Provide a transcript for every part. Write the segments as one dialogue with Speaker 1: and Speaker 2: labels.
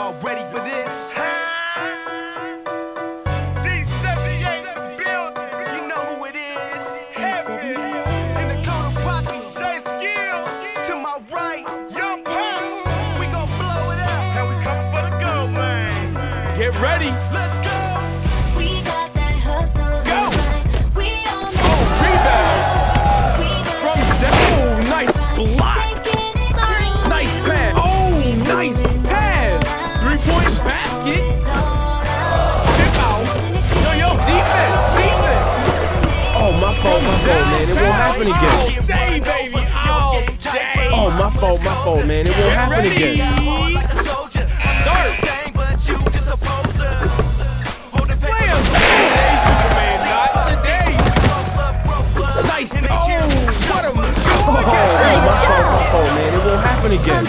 Speaker 1: Y'all ready for this? D78 building. You know who it is. In the pocket. To my right. Young Pops. We gon' blow it. And we for the gold. Get ready. Let's
Speaker 2: fault, my fault, man. It won't happen again.
Speaker 1: Nice. Oh, what a move!
Speaker 2: Oh,
Speaker 1: oh,
Speaker 2: my fault, my fault, man. It won't happen again.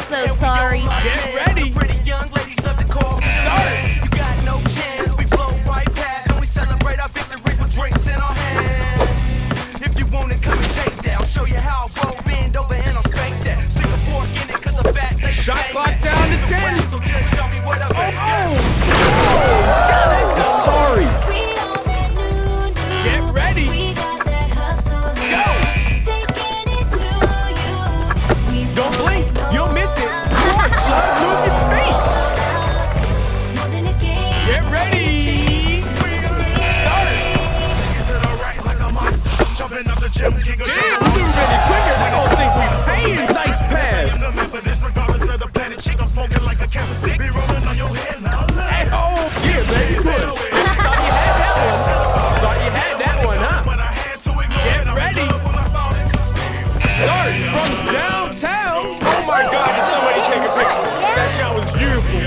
Speaker 1: start from downtown. Oh my God! Did somebody take a picture? That shot was beautiful.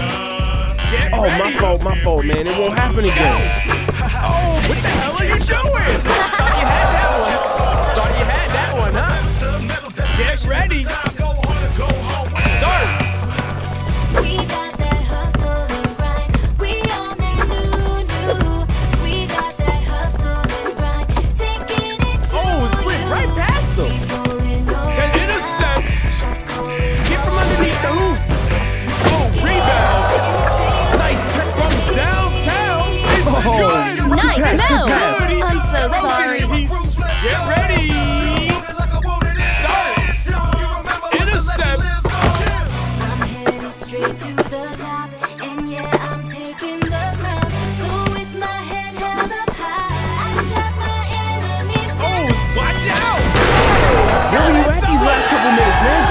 Speaker 2: Oh my fault, my fault, man. It won't happen again.
Speaker 1: Oh, what the hell are you doing? you had that one.
Speaker 2: Where these last couple minutes, man?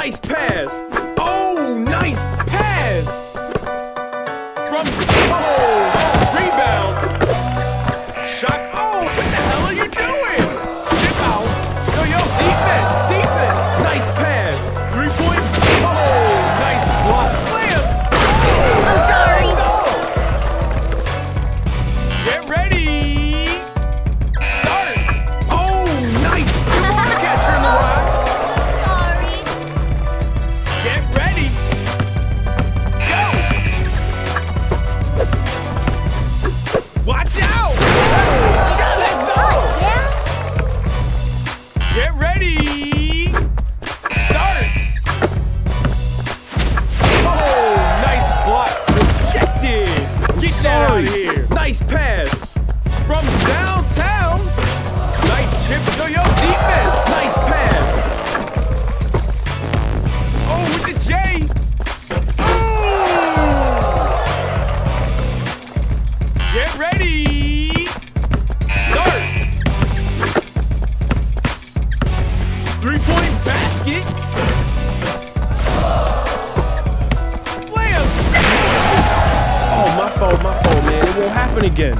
Speaker 3: Nice pass!
Speaker 1: Three-point basket. Slam! Oh, my
Speaker 3: fault, my
Speaker 1: fault, man. It
Speaker 2: won't happen again.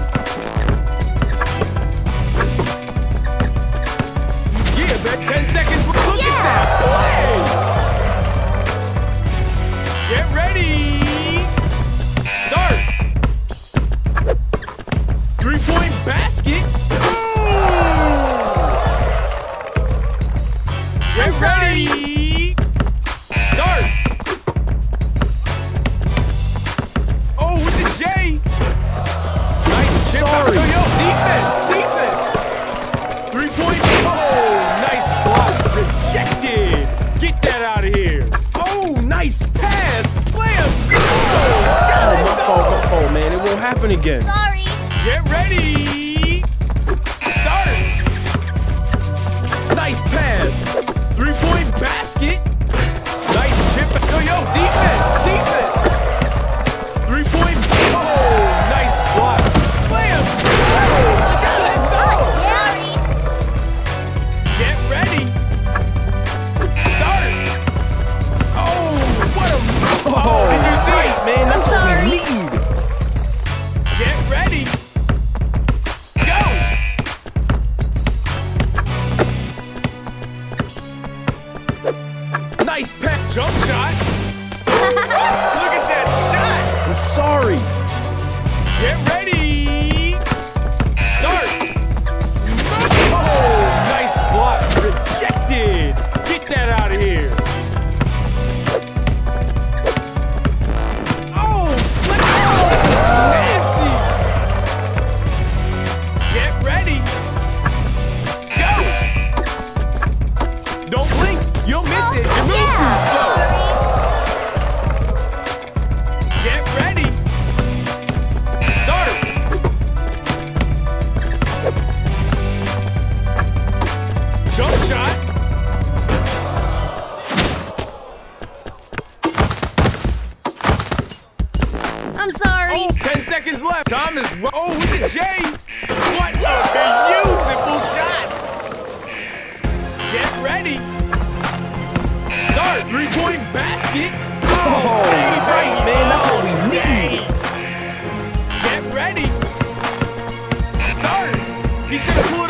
Speaker 1: Yeah, bet 10 seconds. Ready. Start. Oh, with the J. Nice chip out.
Speaker 2: Sorry.
Speaker 1: Yo, yo, defense, defense. Three point. Oh, nice block. Rejected. Get that out of here. Oh, nice pass. Slam. Oh,
Speaker 2: Oh, my fault, my fault, man. It won't happen again.
Speaker 3: Sorry.
Speaker 1: Get ready. Start. Nice pass. Three point basket. Nice chip. Yo, yo, defense. Defense. Jump shot. Seconds left. Is oh with the J. What a beautiful shot. Get ready. Start. Three point basket.
Speaker 2: Oh, right, man. That's what we need.
Speaker 1: Get ready. Start. He's gonna pull it